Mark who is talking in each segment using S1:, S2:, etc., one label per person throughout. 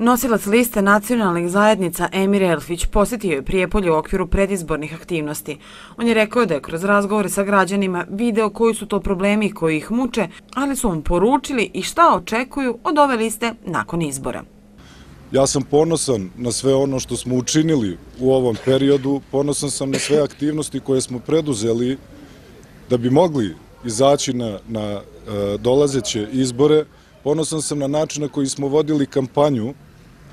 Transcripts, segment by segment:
S1: Nosilac liste nacionalnih zajednica Emir Elfić posjetio je Prijepolje u okviru predizbornih aktivnosti. On je rekao da je kroz razgovore sa građanima video koji su to problemi koji ih muče, ali su mu poručili i šta očekuju od ove liste nakon izbora.
S2: Ja sam ponosan na sve ono što smo učinili u ovom periodu, ponosan sam na sve aktivnosti koje smo preduzeli da bi mogli izaći na, na e, dolazeće izbore, ponosan sam na način na koji smo vodili kampanju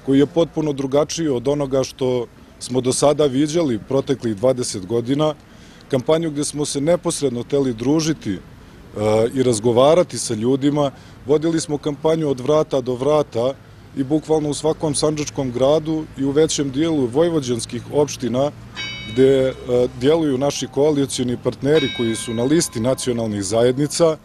S2: koji je potpuno drugačiji od onoga što smo do sada viđali proteklih 20 godina, kampanju gdje smo se neposredno teli družiti e, i razgovarati sa ljudima, vodili smo kampanju od vrata do vrata i bukvalno u svakom sanđačkom gradu i u većem dijelu vojvođanskih opština gdje e, djeluju naši koalicijni partneri koji su na listi nacionalnih zajednica,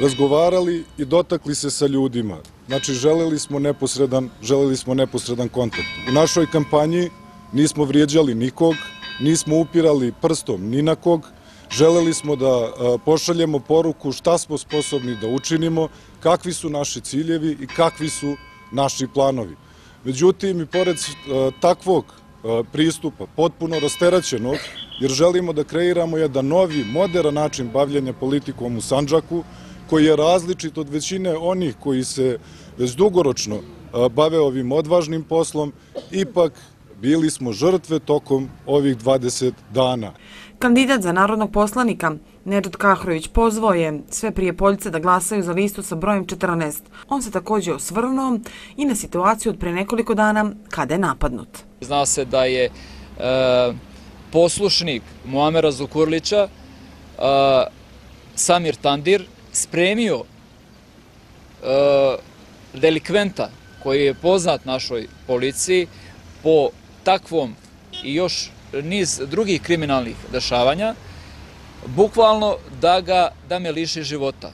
S2: razgovarali i dotakli se sa ljudima. Znači, želeli smo neposredan, želeli smo neposredan kontakt. U našoj kampanji nismo vrijeđali nikog, nismo upirali prstom ni na kog, želeli smo da e, pošaljemo poruku šta smo sposobni da učinimo, kakvi su naši ciljevi i kakvi su naši planovi. Međutim, i pored e, takvog e, pristupa, potpuno rasteraćenog, jer želimo da kreiramo jedan novi, modern način bavljanja politikom u Sanđaku, koji je različit od većine onih koji se već dugoročno bave ovim odvažnim poslom, ipak bili smo žrtve tokom ovih 20 dana.
S1: Kandidat za narodnog poslanika Nedžad Kahrović pozvao je sve prije Poljice da glasaju za listu sa brojem 14. On se također osvrnuo i na situaciju od pre nekoliko dana kada je napadnut.
S3: Zna se da je e, poslušnik Muamera Zukurlića e, Samir Tandir spremio e, delikventa koji je poznat našoj policiji po takvom i još niz drugih kriminalnih dešavanja, bukvalno da ga da me liši života.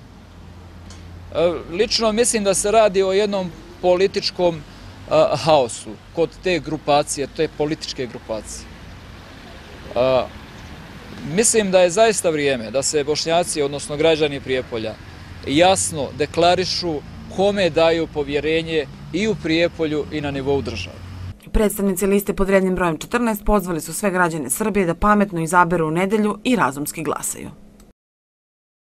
S3: E, lično mislim da se radi o jednom političkom e, haosu kod te grupacije, te političke grupacije. E, mislim da je zaista vrijeme da se bošnjaci, odnosno građani Prijepolja, jasno deklarišu kome daju povjerenje i u Prijepolju i na nivou države.
S1: Predstavnici liste pod rednim brojem 14 pozvali su sve građane Srbije da pametno izaberu u nedelju i razumski glasaju.